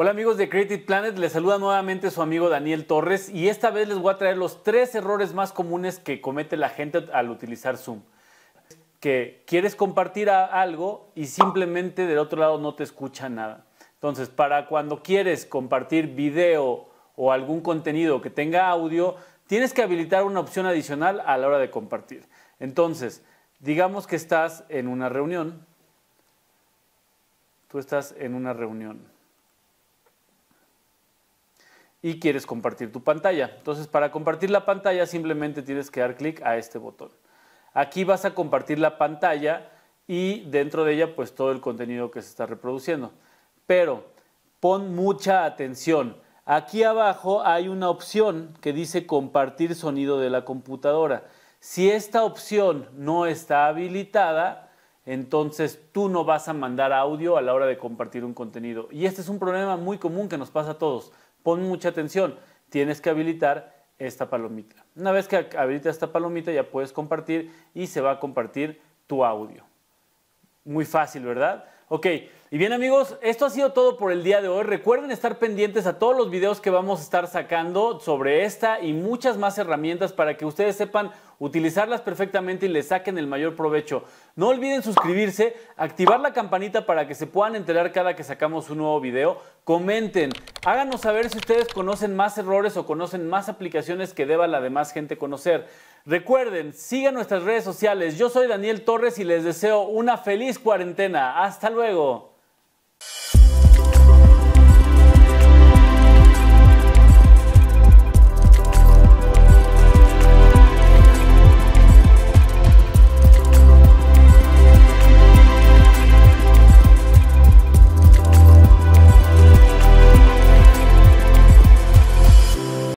Hola amigos de Creative Planet, les saluda nuevamente su amigo Daniel Torres y esta vez les voy a traer los tres errores más comunes que comete la gente al utilizar Zoom. Que quieres compartir algo y simplemente del otro lado no te escucha nada. Entonces, para cuando quieres compartir video o algún contenido que tenga audio, tienes que habilitar una opción adicional a la hora de compartir. Entonces, digamos que estás en una reunión. Tú estás en una reunión y quieres compartir tu pantalla. Entonces, para compartir la pantalla simplemente tienes que dar clic a este botón. Aquí vas a compartir la pantalla y dentro de ella pues todo el contenido que se está reproduciendo. Pero pon mucha atención. Aquí abajo hay una opción que dice compartir sonido de la computadora. Si esta opción no está habilitada, entonces tú no vas a mandar audio a la hora de compartir un contenido. Y este es un problema muy común que nos pasa a todos. Pon mucha atención, tienes que habilitar esta palomita. Una vez que habilitas esta palomita ya puedes compartir y se va a compartir tu audio. Muy fácil, ¿verdad? Ok, y bien amigos, esto ha sido todo por el día de hoy. Recuerden estar pendientes a todos los videos que vamos a estar sacando sobre esta y muchas más herramientas para que ustedes sepan utilizarlas perfectamente y les saquen el mayor provecho. No olviden suscribirse, activar la campanita para que se puedan enterar cada que sacamos un nuevo video. Comenten, háganos saber si ustedes conocen más errores o conocen más aplicaciones que deba la demás gente conocer. Recuerden, sigan nuestras redes sociales. Yo soy Daniel Torres y les deseo una feliz cuarentena. Hasta luego.